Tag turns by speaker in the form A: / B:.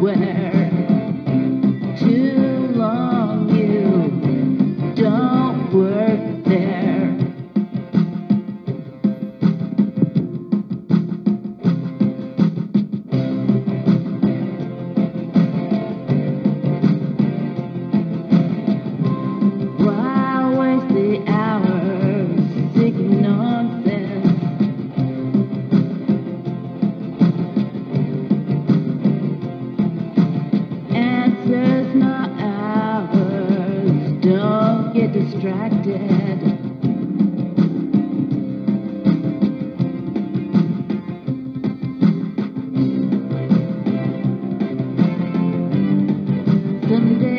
A: nowhere. get distracted. Someday